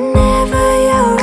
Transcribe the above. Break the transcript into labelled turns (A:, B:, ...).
A: Whenever you're